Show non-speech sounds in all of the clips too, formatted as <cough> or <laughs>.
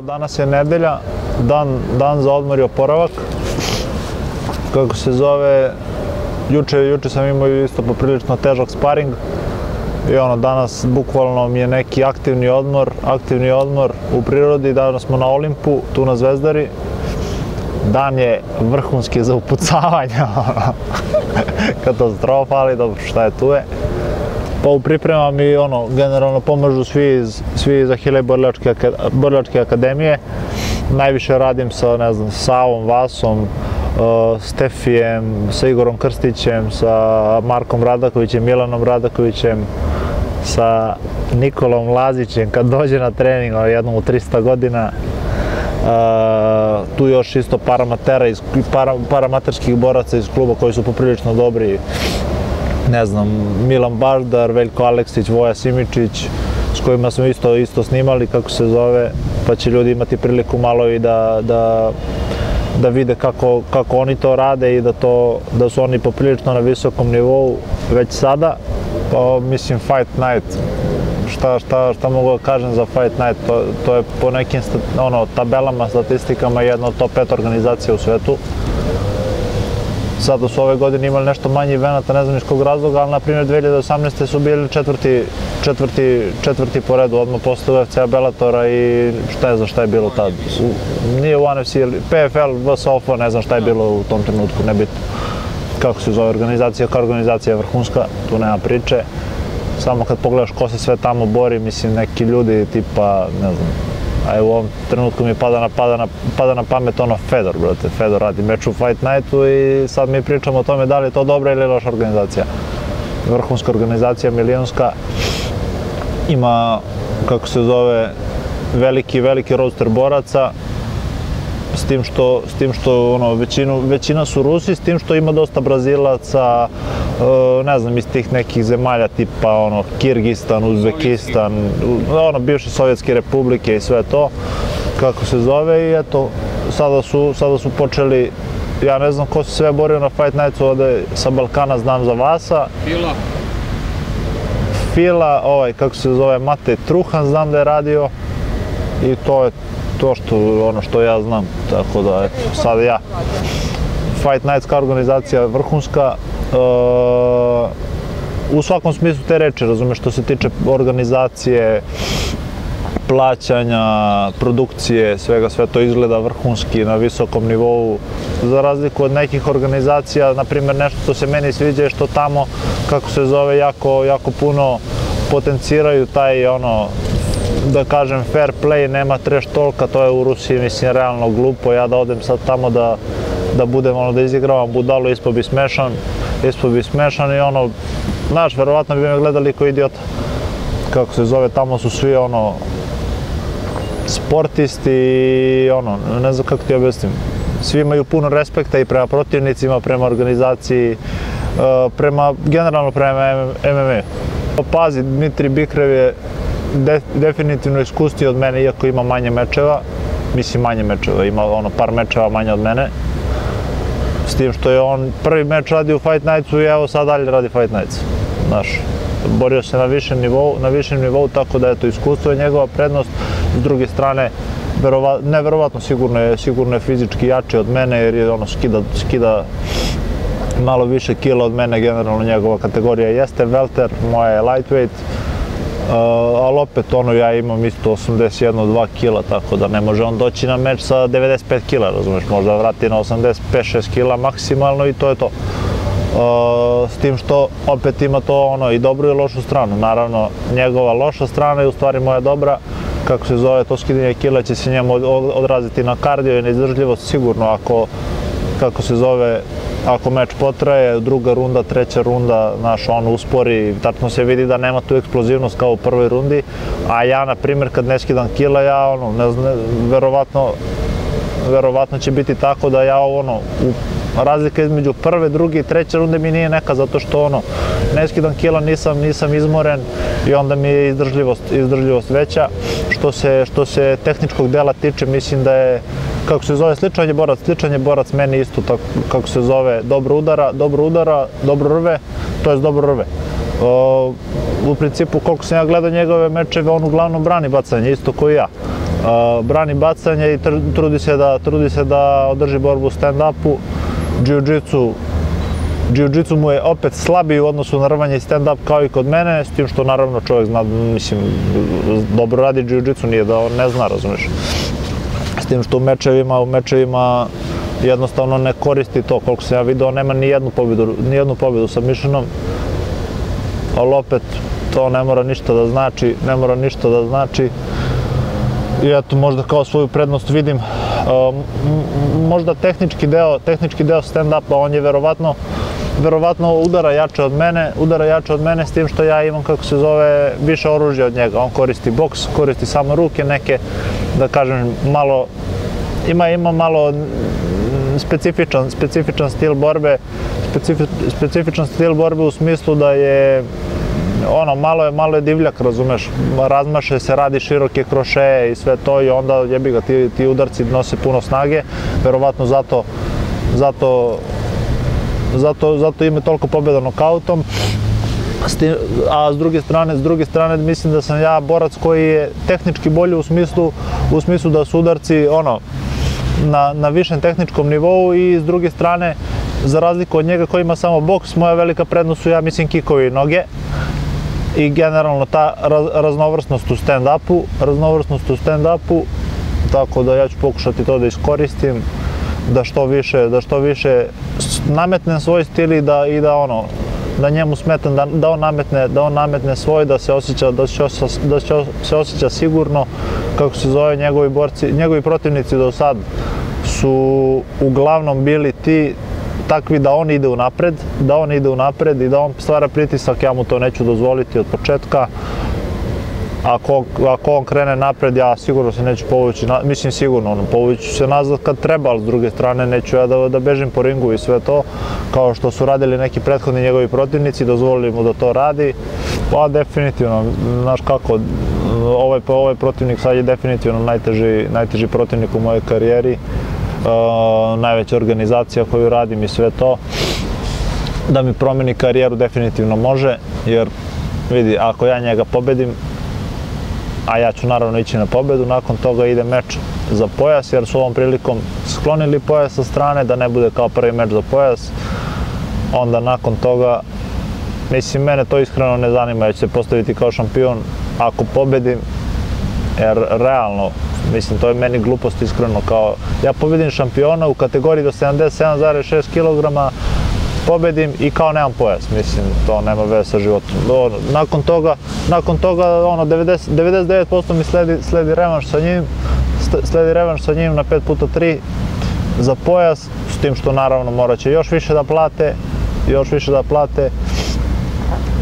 Danas je nedelja, dan, dan za odmor i oporavak. Kako se zove, juče, juče sam imao isto poprilično težak sparing. I ono, danas bukvalno mi je neki aktivni odmor, aktivni odmor u prirodi. Danas smo na Olimpu, tu na Zvezdari. Dan je vrhunski za upucavanje. <laughs> Katastrofa, ali dobro, šta je tu je. Pa u pripremama mi ono, generalno pomažu svi iz, svi iz Ahile Borilačke, Borilačke akademije. Najviše radim sa, ne znam, Savom, Vasom, uh, Stefijem, sa Igorom Krstićem, sa Markom Radakovićem, Milanom Radakovićem, sa Nikolom Lazićem kad dođe na trening jednom u 300 godina. Uh, tu još isto paramatera iz, para, paramaterskih boraca iz kluba koji su poprilično dobri ne znam, Milan Baždar, Veljko Aleksić, Voja Simičić, s kojima smo isto, isto snimali, kako se zove, pa će ljudi imati priliku malo i da, da, da vide kako, kako oni to rade i da, to, da su oni poprilično na visokom nivou već sada. Pa mislim Fight Night, šta, šta, šta mogu da kažem za Fight Night, to, to je po nekim ono, tabelama, statistikama jedna od top 5 organizacija u svetu sada su ove godine imali nešto manji venata, ne znam iz kog razloga, ali na primjer 2018. su bili četvrti, četvrti, četvrti po redu, odmah posle UFC-a Bellatora i šta je za šta je bilo tad. Nije u NFC, PFL, VSOFO, ne znam šta je bilo u tom trenutku, nebitno. Kako se zove organizacija, kao organizacija vrhunska, tu nema priče. Samo kad pogledaš ko se sve tamo bori, mislim, neki ljudi tipa, ne znam, a u ovom trenutku mi pada na, pada na, pada na pamet ono Fedor, brate. Fedor radi meč u Fight Nightu i sad mi pričamo o tome da li je to dobra ili loša organizacija. Vrhunska organizacija, milionska, ima, kako se zove, veliki, veliki roster boraca, s tim što, s tim što ono, većinu, većina su Rusi, s tim što ima dosta Brazilaca, ne znam, iz tih nekih zemalja tipa ono, Kirgistan, Uzbekistan, ono, bivše Sovjetske republike i sve to, kako se zove i eto, sada su, sada su počeli ja ne znam ko se sve borio na Fight Nightsu ovde sa Balkana, znam za Vasa. Fila. Fila, ovaj, kako se zove, Mate Truhan, znam da je radio. I to je to što, ono što ja znam, tako da, eto, sad ja. Fight Nights kao organizacija vrhunska, u svakom smislu te reči, razumeš, što se tiče organizacije, plaćanja, produkcije, svega, sve to izgleda vrhunski, na visokom nivou. Za razliku od nekih organizacija, na primjer, nešto što se meni sviđa je što tamo, kako se zove, jako, jako puno potenciraju taj ono da kažem fair play, nema treš tolka, to je u Rusiji mislim realno glupo, ja da odem sad tamo da, da budem ono da izigravam budalu, ispo bi smešan, ispo bi smešan i ono, znaš, verovatno bi me gledali kao idiota. Kako se zove, tamo su svi ono, sportisti i ono, ne znam kako ti objasnim. Svi imaju puno respekta i prema protivnicima, prema organizaciji, e, prema, generalno prema MMA. Pazi, Dmitri Bikrev je de, definitivno iskustio od mene, iako ima manje mečeva. Mislim manje mečeva, ima ono par mečeva manje od mene. S tim što je on prvi meč radi u Fight Nightsu i evo sad dalje radi Fight Nights. Znaš, borio se na višem nivou, na višem nivou, tako da eto, iskustvo je njegova prednost. S druge strane, verova, neverovatno sigurno je, sigurno je fizički jači od mene jer je ono skida, skida malo više kila od mene, generalno njegova kategorija jeste welter, moja je lightweight, ali opet ono ja imam isto 81-2 kila, tako da ne može on doći na meč sa 95 kila, razumeš, možda vrati na 85-6 kila maksimalno i to je to. S tim što opet ima to ono i dobru i lošu stranu. Naravno, njegova loša strana je u stvari moja dobra, kako se zove, to skidanje kila će se njemu odraziti na kardio i na izdržljivost sigurno ako kako se zove, ako meč potraje, druga runda, treća runda, znaš, on uspori, tačno se vidi da nema tu eksplozivnost kao u prvoj rundi, a ja, na primjer, kad ne skidam kila, ja, ono, ne znam, verovatno, verovatno će biti tako da ja, ono, u razlika između prve, druge i treće runde mi nije neka zato što ono ne skidam kila, nisam nisam izmoren i onda mi je izdržljivost izdržljivost veća. Što se što se tehničkog dela tiče, mislim da je kako se zove sličan je borac, sličan je borac meni isto tako kako se zove dobro udara, dobro udara, dobro rve, to jest dobro rve. Uh, u principu koliko sam ja gledao njegove mečeve, on uglavnom brani bacanje, isto kao i ja. brani bacanje i trudi se da, trudi se da održi borbu u stand-upu. Jiu-jitsu Jiu-jitsu mu je opet slabiji u odnosu na rvanje i stand-up kao i kod mene, s tim što naravno čovjek zna, mislim, dobro radi Jiu-jitsu, nije da on ne zna, razumiješ. Tim što u mečevima, u mečevima jednostavno ne koristi to, koliko sam ja video, nema ni jednu pobedu, ni jednu pobedu sa Mišinom, ali opet to ne mora ništa da znači, ne mora ništa da znači. I eto, možda kao svoju prednost vidim, možda tehnički deo, tehnički deo stand-upa, on je verovatno, verovatno udara jače od mene, udara jače od mene s tim što ja imam, kako se zove, više oružja od njega. On koristi boks, koristi samo ruke neke, da kažem, malo, ima, ima malo specifičan, specifičan stil borbe, specifi, specifičan stil borbe u smislu da je ono, malo je, malo je divljak, razumeš, razmaše se, radi široke krošeje i sve to i onda jebi ga, ti, ti udarci nose puno snage, verovatno zato, zato, zato, zato ima toliko pobjeda nokautom, a s druge strane, s druge strane mislim da sam ja borac koji je tehnički bolji u smislu, u smislu da su udarci, ono, na, na višem tehničkom nivou i s druge strane, za razliku od njega koji ima samo boks, moja velika prednost su, ja mislim, kikovi i noge. I generalno ta raz, raznovrsnost u stand-upu, raznovrsnost u stand-upu, tako da ja ću pokušati to da iskoristim, da što više, da što više nametnem svoj stil i da, i da ono, da njemu smetam da, da on nametne da on nametne svoj da se osjeća da da se osjeća sigurno kako se zove njegovi borci njegovi protivnici do sad su uglavnom bili ti takvi da on ide u napred, da on ide u napred i da on stvara pritisak, ja mu to neću dozvoliti od početka. Ako, ako on krene napred, ja sigurno se neću povući, na, mislim sigurno, ono, povući se nazad kad treba, ali s druge strane neću ja da, da bežim po ringu i sve to, kao što su radili neki prethodni njegovi protivnici, dozvolili mu da to radi, pa definitivno, znaš kako, ovaj, ovaj protivnik sad je definitivno najteži, najteži protivnik u mojoj karijeri, najveća organizacija koju radim i sve to, da mi promeni karijeru definitivno može, jer vidi, ako ja njega pobedim, a ja ću naravno ići na pobedu, nakon toga ide meč za pojas, jer su ovom prilikom sklonili pojas sa strane, da ne bude kao prvi meč za pojas, onda nakon toga, mislim, mene to iskreno ne zanima, ja ću se postaviti kao šampion, ako pobedim, jer realno Mislim, to je meni glupost iskreno, kao ja pobedim šampiona u kategoriji do 77,6 kg, pobedim i kao nemam pojas, mislim, to nema veze sa životom. Nakon toga, nakon toga, ono, 90, 99% mi sledi, sledi revanš sa njim, sledi revanš sa njim na 5 puta 3 za pojas, s tim što naravno morat će još više da plate, još više da plate,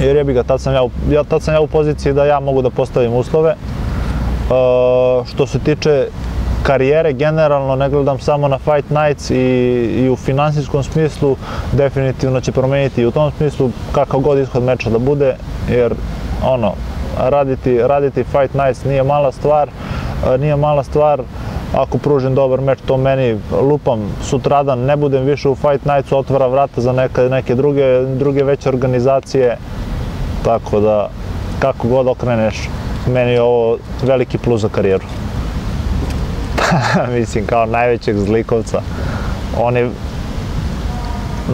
jer jebi ga, tad sam ja, ja, tad sam ja u poziciji da ja mogu da postavim uslove, što se tiče karijere generalno ne gledam samo na Fight Nights i, i u finansijskom smislu definitivno će promeniti i u tom smislu kakav god ishod meča da bude jer ono raditi, raditi Fight Nights nije mala stvar. Nije mala stvar ako pružim dobar meč, to meni lupam sutradan, ne budem više u Fight Nightsu, otvara vrata za neke, neke druge, druge veće organizacije, tako da kako god okreneš, meni je ovo veliki plus za karijeru. <laughs> mislim, kao najvećeg zlikovca. On je,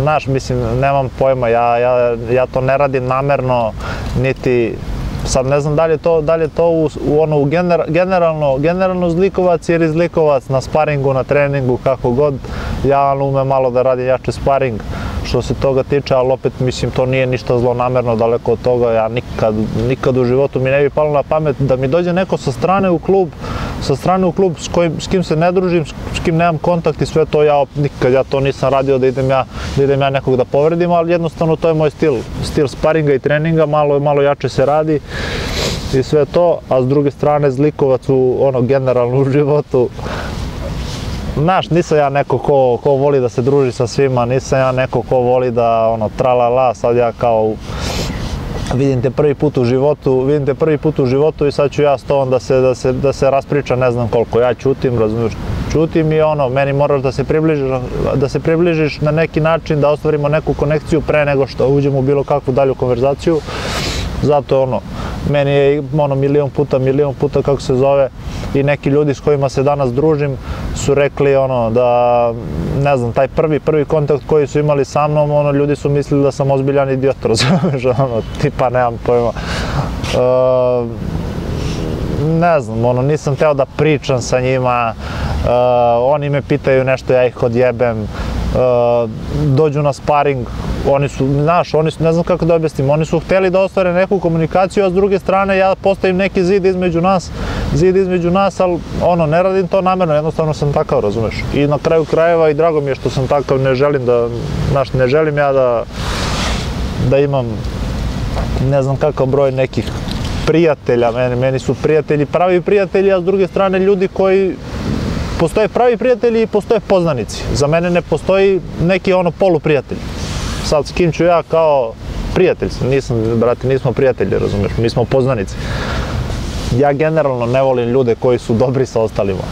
znaš, mislim, nemam pojma, ja, ja, ja to ne radim namerno, niti, sad ne znam da li je to, da li je to u, u ono, u gener, generalno, generalno zlikovac ili zlikovac na sparingu, na treningu, kako god, ja umem malo da radim jače sparing, što se toga tiče, ali opet mislim to nije ništa zlonamerno daleko od toga, ja nikad, nikad u životu mi ne bi palo na pamet da mi dođe neko sa strane u klub, sa strane u klub s, kojim, s kim se ne družim, s kim nemam kontakt i sve to, ja nikad ja to nisam radio da idem ja, da idem ja nekog da povredim, ali jednostavno to je moj stil, stil sparinga i treninga, malo, malo jače se radi i sve to, a s druge strane zlikovac u ono generalno u životu Znaš, nisam ja neko ko, ko voli da se druži sa svima, nisam ja neko ko voli da ono tralala, sad ja kao vidim te prvi put u životu, vidim te prvi put u životu i sad ću ja s tobom da se, da se, da se raspriča ne znam koliko, ja ćutim, razumiješ, ćutim i ono, meni moraš da se približiš, da se približiš na neki način, da ostvarimo neku konekciju pre nego što uđemo u bilo kakvu dalju konverzaciju, zato ono, meni je ono milion puta, milion puta kako se zove i neki ljudi s kojima se danas družim su rekli ono da ne znam, taj prvi, prvi kontakt koji su imali sa mnom, ono ljudi su mislili da sam ozbiljan idiot, <laughs> razumeš, ono, tipa nemam pojma. Uh, ne znam, ono, nisam teo da pričam sa njima, uh, oni me pitaju nešto, ja ih odjebem, uh, dođu na sparing, oni su, znaš, oni su, ne znam kako da objasnim, oni su hteli da ostvare neku komunikaciju, a s druge strane ja postavim neki zid između nas, zid između nas, ali ono, ne radim to namerno, jednostavno sam takav, razumeš. I na kraju krajeva i drago mi je što sam takav, ne želim da, znaš, ne želim ja da, da imam ne znam kakav broj nekih prijatelja, meni, meni su prijatelji pravi prijatelji, a s druge strane ljudi koji postoje pravi prijatelji i postoje poznanici. Za mene ne postoji neki ono poluprijatelj. Sad s kim ću ja kao prijatelj, nisam, brate, nismo prijatelji, razumiješ, mi smo poznanici. Ja generalno ne volim ljude koji su dobri sa ostalima.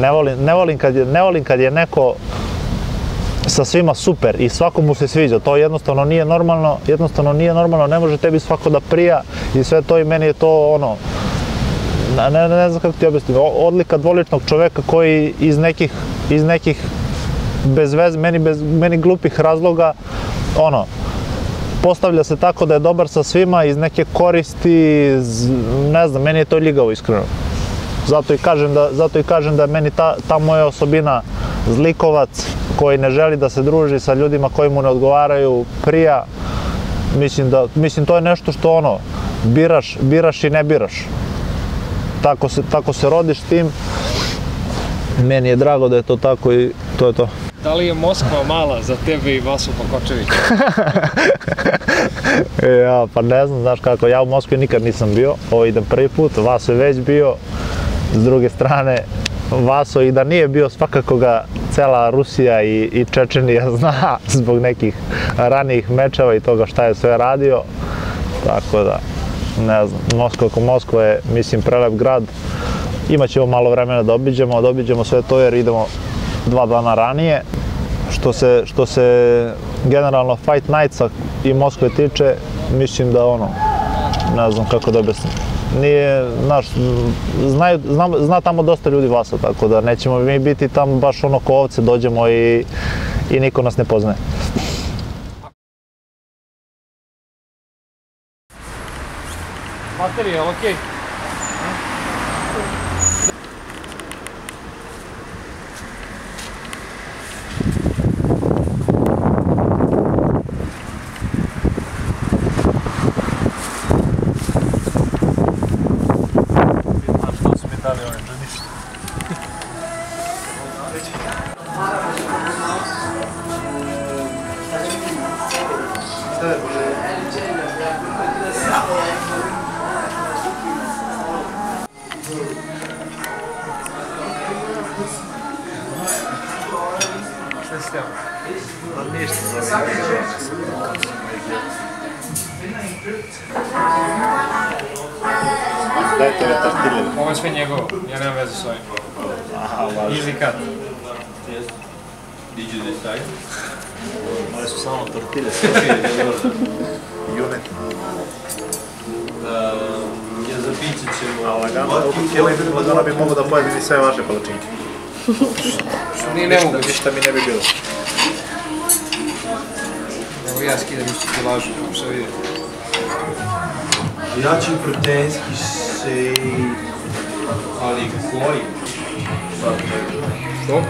Ne volim, ne volim, kad, je, ne volim kad je neko sa svima super i svakomu se sviđa, to jednostavno nije normalno, jednostavno nije normalno, ne može tebi svako da prija i sve to i meni je to ono, ne, ne, ne znam kako ti objasnim, odlika dvoličnog čoveka koji iz nekih, iz nekih bez veze, meni, bez, meni glupih razloga, ono, postavlja se tako da je dobar sa svima iz neke koristi, iz, ne znam, meni je to ljigavo iskreno. Zato i kažem da, zato i kažem da meni ta, ta moja osobina zlikovac koji ne želi da se druži sa ljudima koji mu ne odgovaraju prija. Mislim da, mislim to je nešto što ono, biraš, biraš i ne biraš. Tako se, tako se rodiš tim. Meni je drago da je to tako i to je to. Da li je Moskva mala za tebe i Vasu Pakočevića? <laughs> ja, pa ne znam, znaš kako, ja u Moskvi nikad nisam bio, ovo idem prvi put, Vaso je već bio, s druge strane, Vaso i da nije bio svakako ga cela Rusija i, i Čečenija <laughs> zna zbog nekih ranijih mečeva i toga šta je sve radio, tako da, ne znam, Moskva oko Moskva je, mislim, prelep grad, imaćemo malo vremena da obiđemo, da obiđemo sve to jer idemo dva dana ranije. Što se, što se generalno Fight Nightsa i Moskve tiče, mislim da ono, ne znam kako da objasnim. Nije, znaš, znaju, zna, zna tamo dosta ljudi vasa, tako da nećemo mi biti tamo baš ono ko ovce, dođemo i, i niko nas ne poznaje. Materijal, okej. A Nije nemoguće. Ništa mi ne bi bilo. Evo ja skidam isto kilažu, kako se vidi. Jači proteinski šej... Ali koji? Što?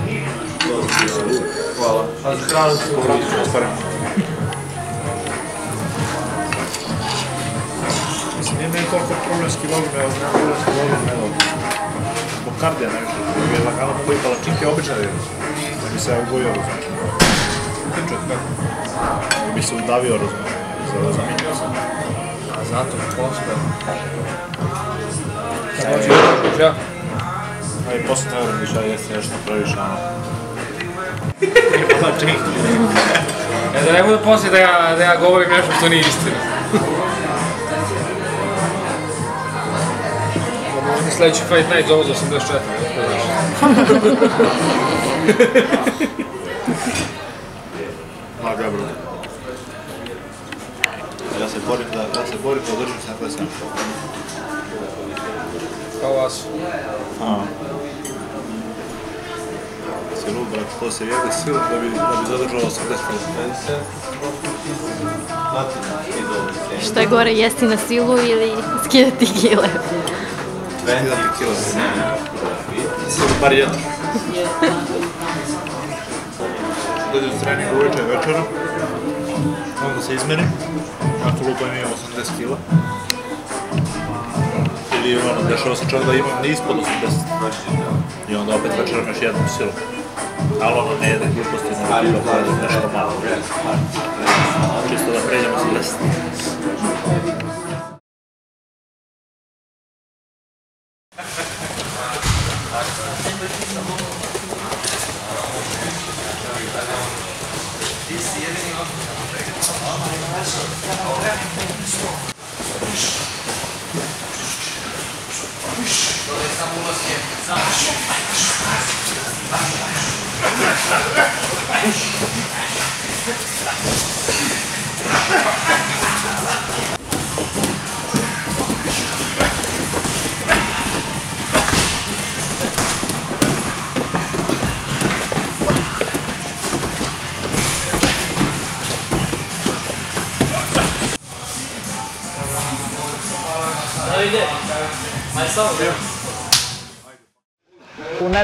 Hvala. A za hranu se koristi. Mislim, nije meni toliko problem s kilogom, evo, nemam problem s kilogom, nego zbog kardija najviše. Jer lagano mogu i palačinke da jedem. Da se ja ugojio, razumiješ. Tiče kako. Da bi se udavio, razumiješ. Za zamijenio sam. A zato, posle. Kad dođe ja, A i posle toga da ja jeste nešto previše, ono. <laughs> Palačinke. e, da ne bude posle da ja, da ja govorim nešto što nije istina. Možda sledeći Fight Night zove za 84, ne znaš. Ma dobro. Ja se borim da, ja se bori kao držim 77. Kao vas. A. Si lud, brate, to se jede sila da bi, da bi zadržao 80 kg. Šta je gore, jesti na silu ili skidati kile? Skidati kila. Sam bar jedan. Dođe u trening uveče večera, onda se izmeri, ako lupam imam 80 kila. Ili ono, dešava se čak da imam ne ispod 80. I onda opet večeram još jednu silu. Ali ono ne jede gluposti, ne jede da pojede nešto malo. Čisto da pređemo s 10.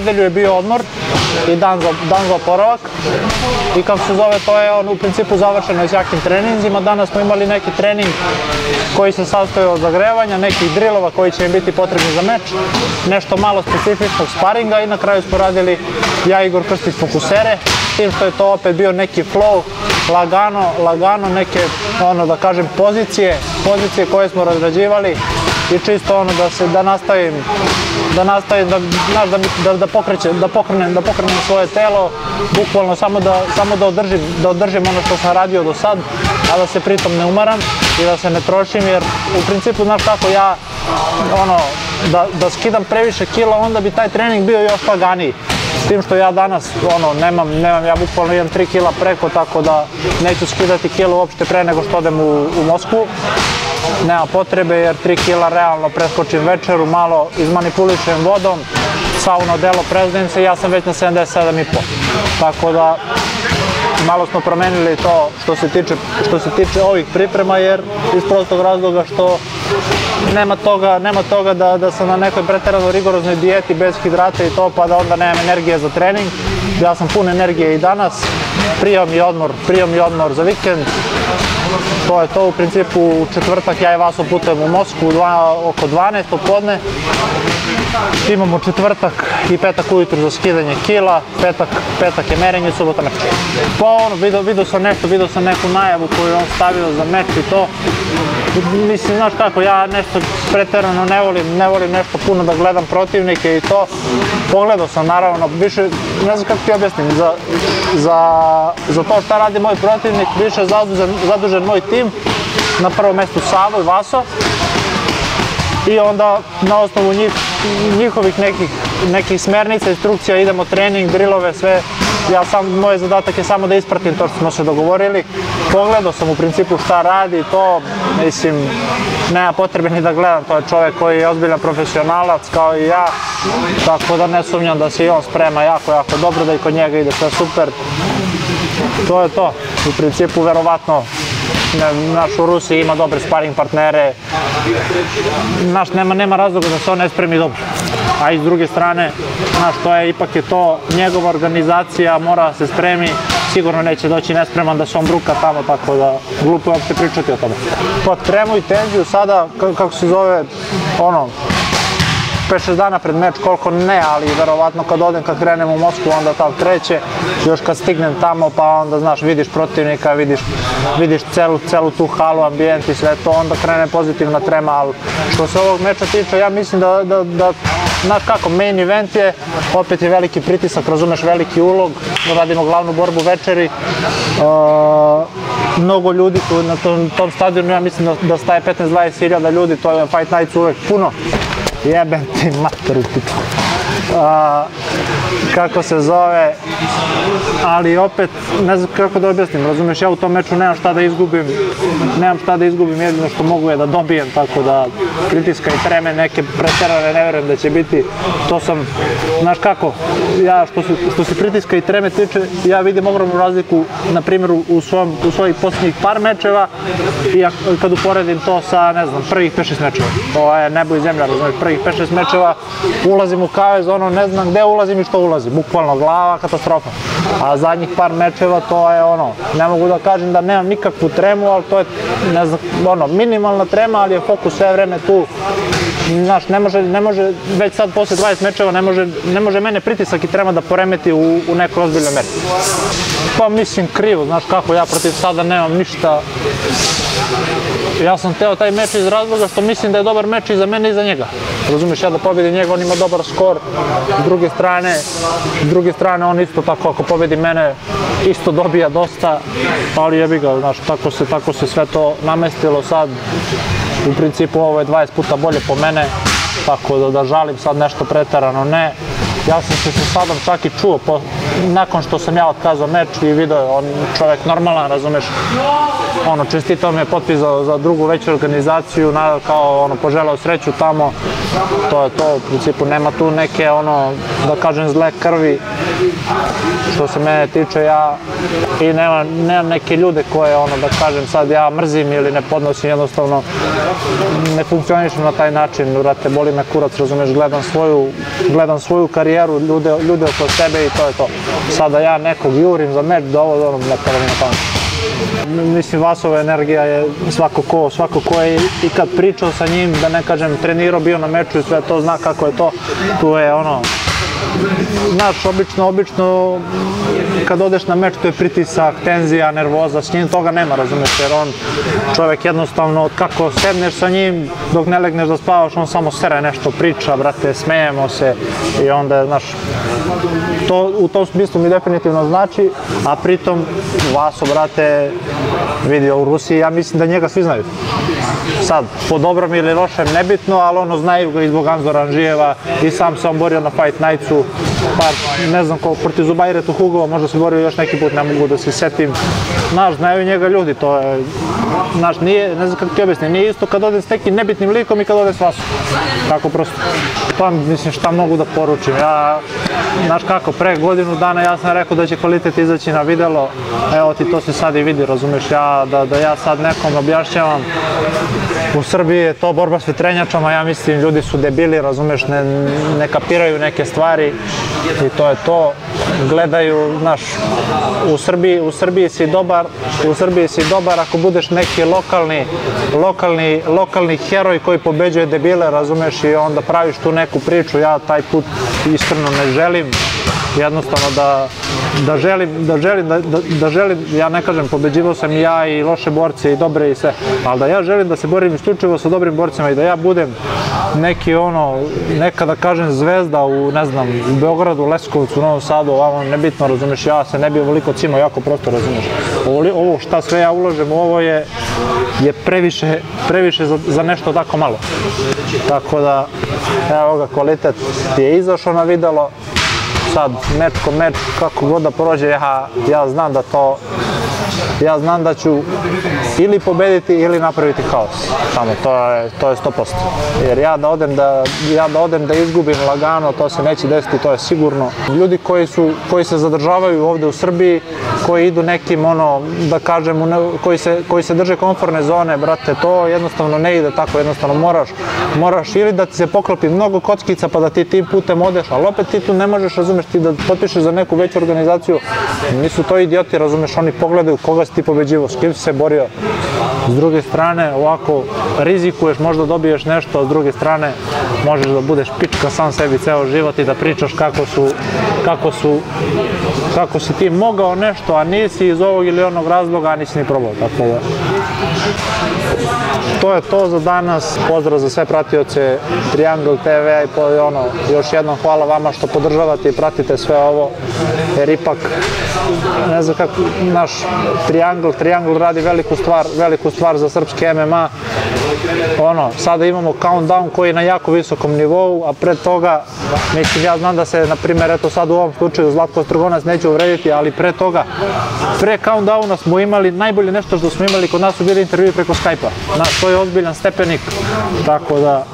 nedelju je bio odmor i dan za, dan za oporavak. I kako se zove, to je on u principu završeno s jakim treninzima. Danas smo imali neki trening koji se sastoji od zagrevanja, nekih drilova koji će im biti potrebni za meč, nešto malo specifičnog sparinga i na kraju smo radili ja Igor Krstić fokusere, tim što je to opet bio neki flow, lagano, lagano neke, ono da kažem, pozicije, pozicije koje smo razrađivali i čisto ono da se da nastavim da nastavim da znaš da da da pokrećem da pokrenem da pokrenem svoje telo bukvalno samo da samo da održim da održim ono što sam radio do sad a da se pritom ne umaram i da se ne trošim jer u principu znaš kako ja ono da, da skidam previše kila onda bi taj trening bio još laganiji s tim što ja danas ono nemam nemam ja bukvalno imam 3 kila preko tako da neću skidati kilo uopšte pre nego što odem u, u Moskvu nema potrebe jer 3 kila realno preskočim večeru, malo izmanipulišem vodom, sauno delo se i ja sam već na 77,5. Tako da malo smo promenili to što se tiče, što se tiče ovih priprema jer iz prostog razloga što nema toga, nema toga da, da sam na nekoj preterano rigoroznoj dijeti bez hidrata i to pa da onda nemam energije za trening. Ja sam pun energije i danas, prijao mi je odmor, prijao mi je odmor za vikend, to je to u principu u četvrtak ja i Vaso putujem u Moskvu u dva, oko 12 popodne. Imamo četvrtak i petak ujutru za skidanje kila, petak, petak je merenje, subota meč. Pa ono, vidio, vidio sam nešto, vidio sam neku najavu koju je on stavio za meč i to. Mislim, znaš kako, ja nešto preterano ne volim, ne volim nešto puno da gledam protivnike i to. Pogledao sam naravno, više, ne znam kako ti objasnim, za, za, za to šta radi moj protivnik, više zadužen, zadužen moj tim, na prvom mestu Savo i Vaso, i onda na osnovu njih, njihovih nekih, nekih smernica, instrukcija idemo trening, drilove, sve. Ja sam, moj zadatak je samo da ispratim to što smo se dogovorili. Pogledao sam u principu šta radi, to, mislim, nema potrebe ni da gledam, to je čovjek koji je ozbiljan profesionalac kao i ja, tako da ne sumnjam da se i on sprema jako, jako dobro, da i kod njega ide sve super. To je to, u principu verovatno naš u Rusiji ima dobre sparing partnere, naš nema, nema razloga da se on ne spremi dobro. A i s druge strane, znaš, to je, ipak je to njegova organizacija, mora da se spremi, sigurno neće doći nespreman da se on bruka tamo, tako da glupo je uopšte pričati o tome. Pod tremu i tenziju sada, kako se zove, ono, 5-6 dana pred meč, koliko ne, ali verovatno kad odem, kad krenem u Moskvu, onda tad kreće, još kad stignem tamo, pa onda, znaš, vidiš protivnika, vidiš, vidiš celu, celu tu halu, ambijent i sve to, onda krene pozitivna trema, ali što se ovog meča tiče, ja mislim da, da, da Znaš kako, main event je, opet je veliki pritisak, razumeš, veliki ulog, radimo glavnu borbu večeri, Uh, mnogo ljudi tu na tom, tom stadionu, ja mislim da, da staje 15-20 hiljada ljudi, to je Fight Nights uvek puno. Jebem ti mater u pičku. Kako se zove, ali opet, ne znam kako da objasnim, razumeš, ja u tom meču nemam šta da izgubim, nemam šta da izgubim, jedino što mogu je da dobijem, tako da pritiska i treme neke preterane ne verujem da će biti, to sam, znaš kako, ja što se, što se pritiska i treme tiče, ja vidim ogromnu razliku, na primjer, u, svom, u svojih posljednjih par mečeva i ja, kad uporedim to sa, ne znam, prvih 5-6 mečeva. To je nebo i zemlja, razumiješ, prvih 5-6 mečeva ulazim u kavez, ono, ne znam gde ulazim i što ulazim, bukvalno glava, katastrofa. A zadnjih par mečeva to je ono, ne mogu da kažem da nemam nikakvu tremu, ali to je, ne znam, ono, minimalna trema, ali je fokus sve vreme tu. Znaš, ne može, ne može, već sad posle 20 mečeva, ne može, ne može mene pritisak i trema da poremeti u, u nekoj ozbiljnoj meri. Pa mislim krivo, znaš kako, ja protiv sada nemam ništa ja sam teo taj meč iz razloga što mislim da je dobar meč i za mene i za njega. Razumeš, ja da pobedi njega, on ima dobar skor. S druge strane, s druge strane on isto tako, ako pobedi mene, isto dobija dosta, ali jebi ga, znaš, tako se, tako se sve to namestilo sad. U principu ovo je 20 puta bolje po mene, tako da, da žalim sad nešto pretarano, ne. Ja sam se sa Sadom čak i čuo, po, nakon što sam ja otkazao meč i video, on čovjek normalan, razumeš, ono, čestitao je potpis za, za drugu veću organizaciju, na, kao, ono, poželao sreću tamo, to je to, u principu, nema tu neke, ono, da kažem, zle krvi, što se mene tiče, ja i nema, nemam neke ljude koje, ono, da kažem, sad ja mrzim ili ne podnosim, jednostavno, ne funkcionišem na taj način, vrate, boli me kurac, razumeš, gledam svoju, gledam svoju karijeru, ljude, ljude oko sebe i to je to. Sada ja nekog jurim za meč, da ovo, da ono, ne pada mi na pamet. Mislim, Vasova energija je svako ko, svako ko je i kad pričao sa njim, da ne kažem, trenirao, bio na meču i sve to, zna kako je to, tu je ono, znaš, obično, obično, kad odeš na meč, to je pritisak, tenzija, nervoza, s njim toga nema, razumeš, jer on, čovjek jednostavno, kako sedneš sa njim, dok ne legneš da spavaš, on samo sere nešto, priča, brate, smejemo se i onda, znaš, to u tom smislu mi definitivno znači, a pritom Vaso, brate, vidi u Rusiji, ja mislim da njega svi znaju. Sad, po dobrom ili lošem, nebitno, ali ono, znaju ga i zbog Anzora Anžijeva i sam se on borio na Fight Nightsu, pa ne znam ko, protiv Zubajretu Hugova, možda se borio još neki put, ne mogu da se setim. Znaš, znaju njega ljudi, to je, znaš, nije, ne znam kako ti objasnim, nije isto kad odem s nekim nebitnim likom i kad odem s Vasom. Tako prosto. Pa, mislim, šta mogu da poručim, ja, znaš kako, pre godinu dana ja sam rekao da će kvalitet izaći na videlo, evo ti to se sad i vidi, razumeš, ja, da, da ja sad nekom objašnjavam, u Srbiji je to borba s vetrenjačama, ja mislim, ljudi su debili, razumeš, ne, ne kapiraju neke stvari i to je to, gledaju, znaš, u Srbiji, u Srbiji si dobar, u Srbiji si dobar ako budeš neki lokalni, lokalni, lokalni heroj koji pobeđuje debile, razumeš, i onda praviš tu neku priču, ja taj put iskreno ne želim, jednostavno da, da želim, da želim, da, da, da želim, ja ne kažem, pobeđivao sam i ja i loše borce i dobre i sve, ali da ja želim da se borim isključivo sa dobrim borcima i da ja budem neki ono, neka da kažem zvezda u, ne znam, u Beogradu, Leskovcu, u Novom Sadu, ovamo, nebitno, razumeš, ja se ne bi ovoliko cimao, jako prosto, razumeš. Ovo, ovo šta sve ja ulažem u ovo je, je previše, previše za, za nešto tako malo. Tako da, evo ga, kvalitet je izašao na videlo, sad meč ko meč, kako god da prođe, ja, ja znam da to ja znam da ću ili pobediti ili napraviti haos. Samo to je to je 100%. Jer ja da odem da ja da odem da izgubim lagano, to se neće desiti, to je sigurno. Ljudi koji su koji se zadržavaju ovde u Srbiji, koji idu nekim ono da kažem koji se koji se drže komforne zone, brate, to jednostavno ne ide tako, jednostavno moraš moraš ili da ti se poklopi mnogo kockica pa da ti tim putem odeš, ali opet ti tu ne možeš, razumeš, ti da potpišeš za neku veću organizaciju, nisu to idioti, razumeš, oni pogledaju koga si ti pobeđivo, s kim si se borio. S druge strane, ovako, rizikuješ, možda dobiješ nešto, a s druge strane, možeš da budeš pička sam sebi ceo život i da pričaš kako su, kako su, kako si ti mogao nešto, a nisi iz ovog ili onog razloga, a nisi ni probao, tako da. To je to za danas. Pozdrav za sve pratioce Triangle TV i po, ono, još jednom hvala vama što podržavate i pratite sve ovo. jer ipak ne znam kako naš triangl, triangl radi veliku stvar, veliku stvar za srpski MMA. Ono, sada imamo countdown koji je na jako visokom nivou, a pre toga, mislim, ja znam da se, na primjer, eto sad u ovom slučaju Zlatko Strgonac neće uvrediti, ali pre toga, pre countdowna smo imali, najbolje nešto što smo imali kod nas su bili intervjui preko Skype-a. Znaš, to je ozbiljan stepenik, tako da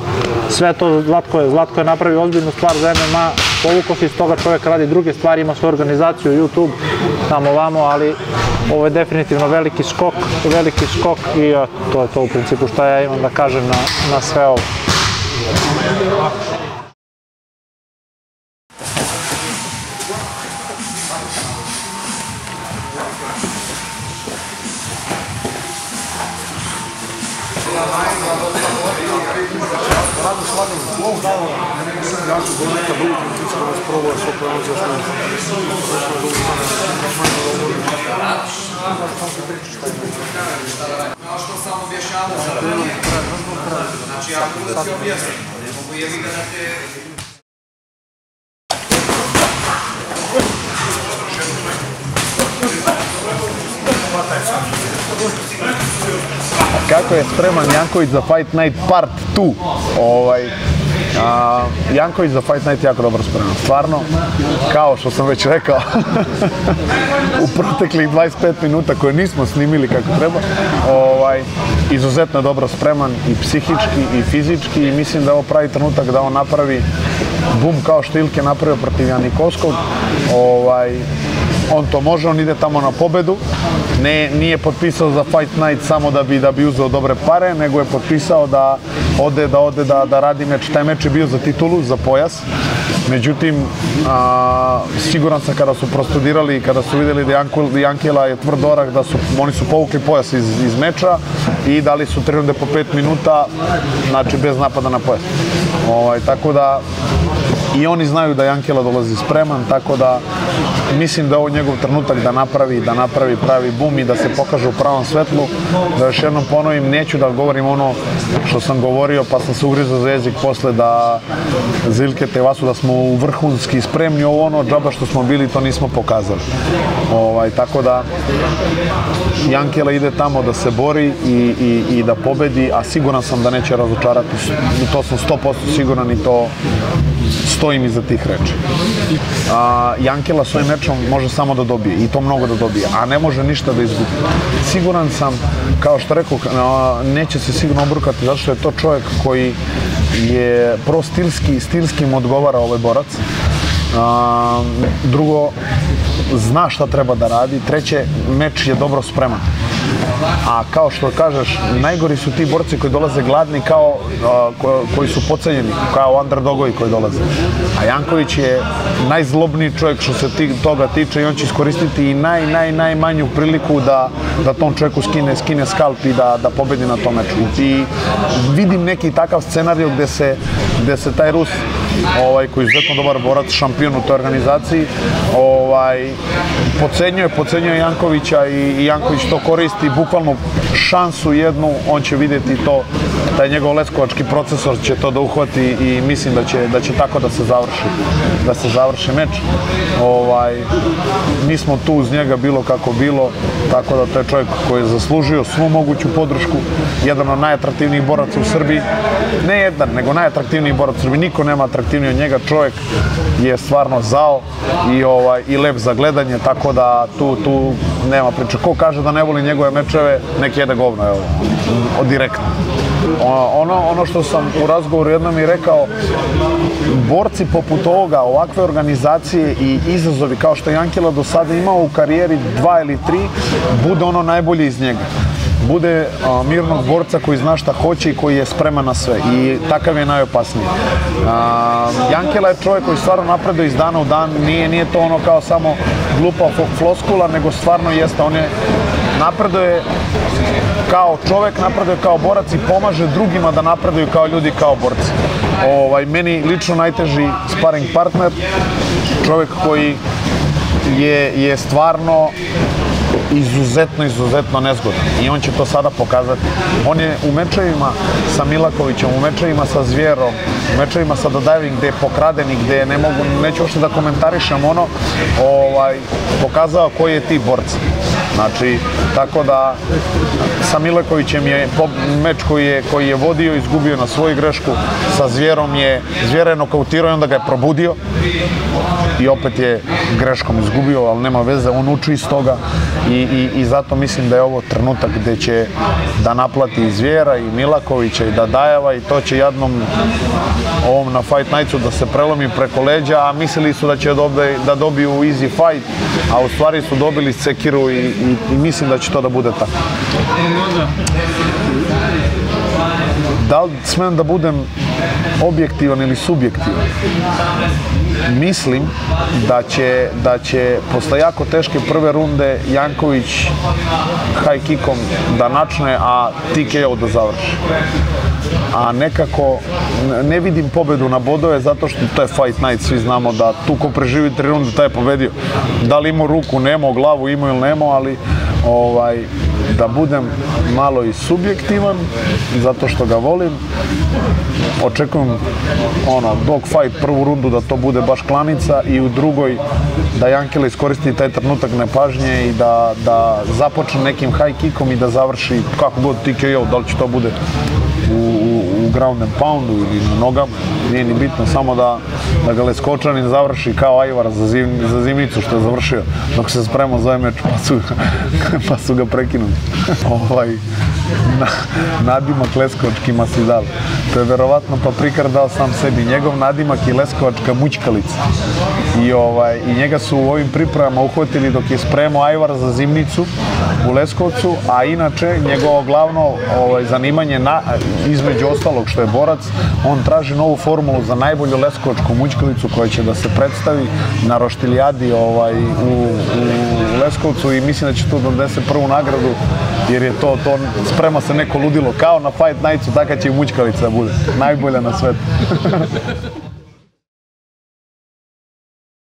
sve to Zlatko je, Zlatko je napravio ozbiljnu stvar za MMA, povukao se iz toga čovjek radi druge stvari, ima svoju organizaciju, YouTube, tamo vamo, ali ovo je definitivno veliki skok, veliki skok i to je to u principu što ja imam da kažem na, na sve ovo. Kao što sam objašnjavao. Znači, ako da si objasnim, mogu jebi ga da te... kako je spreman Janković za Fight Night Part 2. Ovaj, a, Janković za Fight Night jako dobro spreman. Stvarno, kao što sam već rekao, <laughs> u proteklih 25 minuta koje nismo snimili kako treba, ovaj, izuzetno dobro spreman i psihički i fizički i mislim da je ovo pravi trenutak da on napravi bum kao što Ilke napravio protiv Janikovskog. Ovaj, on to može, on ide tamo na pobedu. Ne, nije potpisao za Fight Night samo da bi da bi uzeo dobre pare, nego je potpisao da ode da ode da, da radi meč. Taj meč je bio za titulu, za pojas. Međutim, a, siguran sam kada su prostudirali kada su videli da Jankela je tvrd orak, da su, oni su povukli pojas iz, iz meča i dali su tri runde po pet minuta, znači bez napada na pojas. Ovaj, tako da i oni znaju da Jankela dolazi spreman, tako da mislim da je ovo njegov trenutak da napravi, da napravi pravi bum i da se pokaže u pravom svetlu. Da još jednom ponovim, neću da govorim ono što sam govorio, pa sam se ugrizao za jezik posle da Zilke Tevasu da smo u vrhunski spremni ovo ono, džaba što smo bili, to nismo pokazali. Ovaj, tako da Jankela ide tamo da se bori i, i, i da pobedi, a siguran sam da neće razočarati. To sam 100% siguran i to stojim iza tih reči. A, Jankela svojim mečom može samo da dobije i to mnogo da dobije, a ne može ništa da izgubi. Siguran sam, kao što rekao, neće se sigurno obrukati zato što je to čovjek koji je pro stilski, stilski mu odgovara ovaj borac. A, drugo, zna šta treba da radi. Treće, meč je dobro spreman. A kao što kažeš, najgori su ti borci koji dolaze gladni kao a, ko, koji su pocenjeni, kao underdogovi koji dolaze. A Janković je najzlobniji čovjek što se ti, toga tiče i on će iskoristiti i naj, naj, najmanju priliku da, da tom čovjeku skine, skine skalp i da, da pobedi na tom meču. I vidim neki takav scenarij gde se, gde se taj Rus ovaj, koji je izuzetno dobar borac, šampion u toj organizaciji, ovaj, pocenjuje, pocenjuje Jankovića i, i Janković to koristi, bukvalno šansu jednu, on će vidjeti to, taj njegov leskovački procesor će to da uhvati i mislim da će, da će tako da se završi, da se završi meč. Ovaj, mi smo tu uz njega bilo kako bilo, tako da to je čovjek koji je zaslužio svu moguću podršku, jedan od najatraktivnijih boraca u Srbiji, ne jedan, nego najatraktivniji borac u Srbiji, niko nema od njega, čovjek je stvarno zao i, ovaj, i lep za gledanje, tako da tu, tu nema priče. Ko kaže da ne voli njegove mečeve, nek jede govno, evo, od direktno. Ono, ono što sam u razgovoru jednom i rekao, borci poput ovoga, ovakve organizacije i izazovi kao što je Jankila do sada imao u karijeri dva ili tri, bude ono najbolje iz njega bude a, mirnog borca koji zna šta hoće i koji je spreman na sve i takav je najopasniji. Jankela je čovjek koji stvarno napreduje iz dana u dan, nije, nije to ono kao samo glupa floskula, nego stvarno jeste, on je napreduje kao čovek, napreduje kao borac i pomaže drugima da napreduju kao ljudi, kao borci. Ovaj, meni lično najteži sparring partner, čovjek koji je, je stvarno izuzetno, izuzetno nezgodan i on će to sada pokazati. On je u mečevima sa Milakovićem, u mečevima sa Zvjerom, u mečevima sa Dodajevim gde je pokraden i gde ne mogu, neću uopšte da komentarišem ono, ovaj, pokazao koji je ti borca. Znači, tako da sa Milekovićem je meč koji je, koji je vodio, izgubio na svoju grešku, sa Zvjerom je, Zvjera je nokautirao i onda ga je probudio. I opet je greškom izgubio, ali nema veze, on uči iz toga. I, i, i zato mislim da je ovo trenutak gde će da naplati i Zvjera i Milakovića i Dadajeva i to će jednom ovom na Fight Nightsu da se prelomi preko leđa, a mislili su da će dobe, da dobiju easy fight, a u stvari su dobili Sekiru i, i, i mislim da će to da bude tako. Da li smem da budem objektivan ili subjektivan? Mislim da će, da će posle jako teške prve runde Janković high kickom da načne, a TKO da završi. A nekako ne- vidim pobedu na bodove zato što to je fight night, svi znamo da tu ko preživi tri runde taj je pobedio. Da li imao ruku, nemao, glavu imao ili nemao, ali ovaj, da budem malo i subjektivan zato što ga volim. Očekujem ono, dog fight prvu rundu da to bude baš klanica i u drugoj da Jankele iskoristi taj trenutak nepažnje i da, da započne nekim high kickom i da završi kako god TKO, da li će to bude u ground and poundu ili na nogama, nije ni bitno, samo da, da ga Leskočanin završi kao Ajvar za, zim, za zimnicu što je završio dok se spremao za ovaj meč pa su, <laughs> pa su ga prekinuli. <laughs> ovaj, na, nadimak Leskovačkima si dali. To je verovatno Paprikar dao sam sebi. Njegov nadimak je Leskovačka mućkalica. I, ovaj, I njega su u ovim pripremama uhvatili dok je spremao Ajvar za zimnicu u Leskovcu, a inače njegovo glavno ovaj, zanimanje na, između ostalog što je borac, on traži novu formulu za najbolju leskovačku mućkalicu koja će da se predstavi na Roštiljadi ovaj, u, u Leskovcu i mislim da će tu da donese prvu nagradu jer je to, to sprema se neko ludilo kao na Fight Nightsu, taka će i mućkalica da bude najbolja na svetu.